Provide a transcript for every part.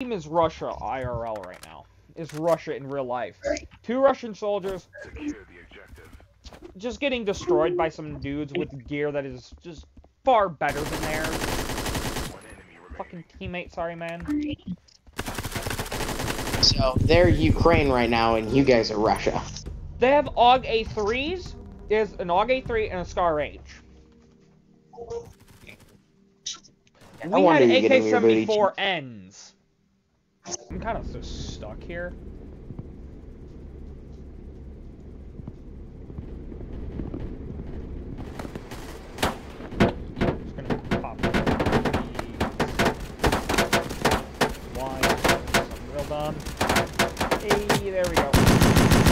team is Russia IRL right now. Is Russia in real life. Two Russian soldiers just getting destroyed by some dudes with gear that is just far better than theirs. Fucking teammate, sorry man. So they're Ukraine right now, and you guys are Russia. They have AUG A3s, is an AUG A3 and a Scar H. We had wonder you getting your booty AK-74Ns. I'm kind of just stuck here. Hey, there we go.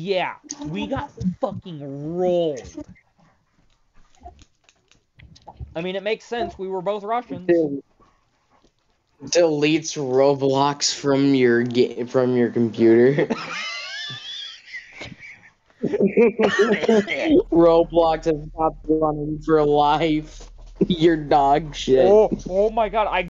Yeah, we got fucking rolled. I mean, it makes sense. We were both Russians. Deletes Roblox from your ga- from your computer. Roblox has stopped running for life. Your dog shit. Oh, oh my god, I